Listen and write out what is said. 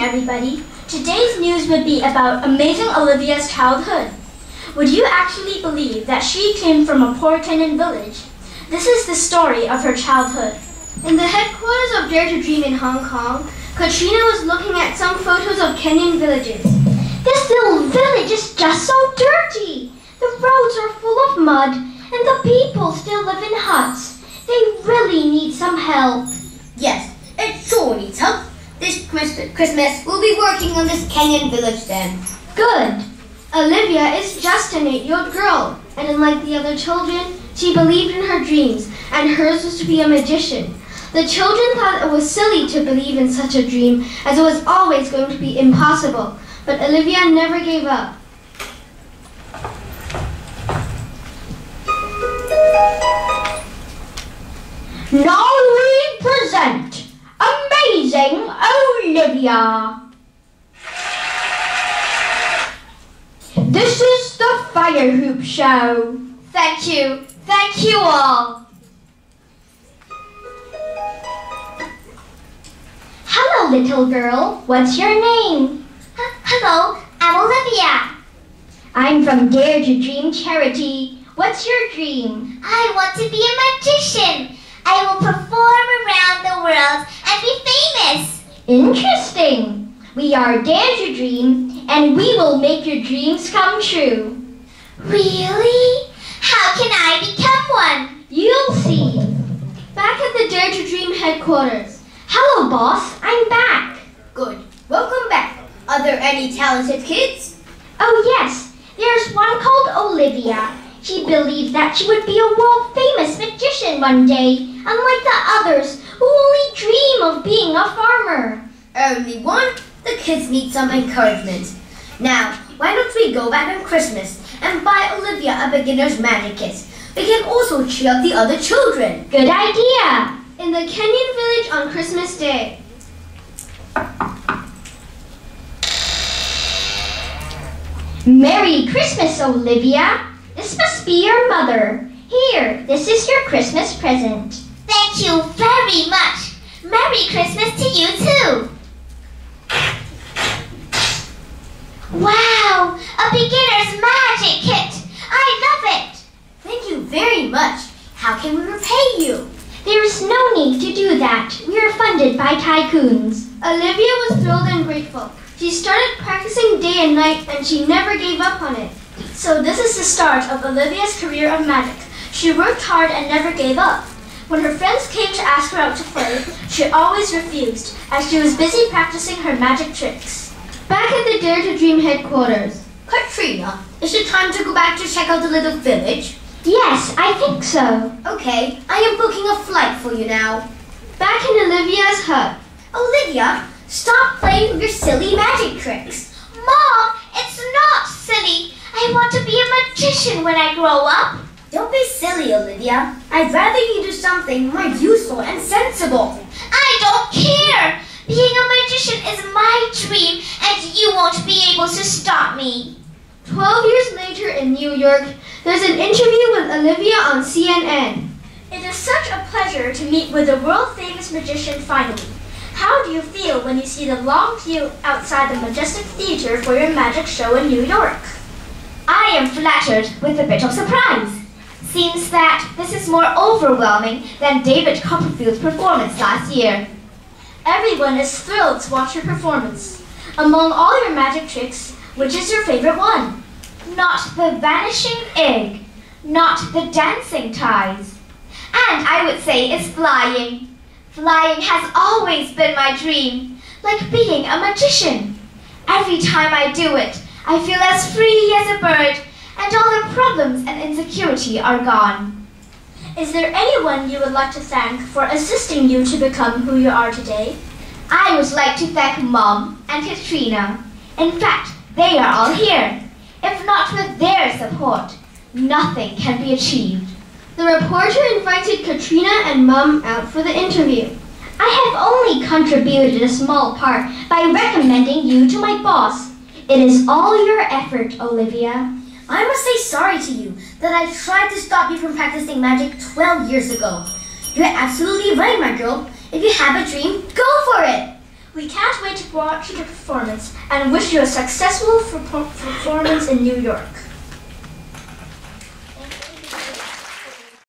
everybody. Today's news would be about amazing Olivia's childhood. Would you actually believe that she came from a poor Kenyan village? This is the story of her childhood. In the headquarters of Dare to Dream in Hong Kong, Katrina was looking at some photos of Kenyan villages. This little village is just so dirty. The roads are full of mud, and the people still live in huts. They really need some help. Yes, it sure needs help. This Christmas, we'll be working on this Kenyan village then. Good. Olivia is just an eight-year-old girl, and unlike the other children, she believed in her dreams, and hers was to be a magician. The children thought it was silly to believe in such a dream, as it was always going to be impossible. But Olivia never gave up. Now we present Amazing Olivia. This is the Fire Hoop Show. Thank you. Thank you all. Hello, little girl. What's your name? H hello, I'm Olivia. I'm from Dare to Dream Charity. What's your dream? I want to be a magician. I will perform around the world and be famous. Interesting. We are Dare to Dream, and we will make your dreams come true. Really? How can I become one? You'll see. Back at the Dare to Dream headquarters. Hello, boss. I'm back. Good. Welcome back. Are there any talented kids? Oh, yes. There's one called Olivia. She believed that she would be a world famous magician one day, unlike the others who only dream of being a farmer. Only one? The kids need some encouragement. Now, why don't we go back on Christmas and buy Olivia a beginner's magic kit? We can also cheer up the other children. Good idea. In the Kenyan village on Christmas Day. Merry Christmas, Olivia. This must be your mother. Here, this is your Christmas present. Thank you very much. Merry Christmas to you too. Wow, a beginner's magic kit. I love it. Thank you very much. How can we repay you? There is no need to do that. We are funded by tycoons. Olivia was thrilled and grateful. She started practicing day and night, and she never gave up on it. So this is the start of Olivia's career of magic. She worked hard and never gave up. When her friends came to ask her out to play, she always refused, as she was busy practicing her magic tricks. Back at the Dare to Dream headquarters. Katrina, is it time to go back to check out the little village? Yes, I think so. Okay, I am booking a flight for you now. Back in Olivia's hut. Olivia, stop playing with your silly magic tricks. Mom, it's not silly. I want to be a magician when I grow up. Don't be silly, Olivia. I'd rather you do something more useful and sensible. I don't care. Being a magician is my dream, and you won't be able to stop me. Twelve years later in New York, there's an interview with Olivia on CNN. It is such a pleasure to meet with the world-famous magician finally. How do you feel when you see the long queue outside the Majestic Theater for your magic show in New York? I am flattered with a bit of surprise. Seems that this is more overwhelming than David Copperfield's performance last year. Everyone is thrilled to watch your performance. Among all your magic tricks, which is your favorite one? Not the vanishing egg, not the dancing ties. And I would say it's flying. Flying has always been my dream, like being a magician. Every time I do it, I feel as free as a bird, and all the problems and insecurity are gone. Is there anyone you would like to thank for assisting you to become who you are today? I would like to thank Mom and Katrina. In fact, they are all here. If not with their support, nothing can be achieved. The reporter invited Katrina and Mum out for the interview. I have only contributed a small part by recommending you to my boss. It is all your effort, Olivia. I must say sorry to you that I tried to stop you from practicing magic 12 years ago. You're absolutely right, my girl. If you have a dream, go for it. We can't wait to watch the performance and wish you a successful performance in New York.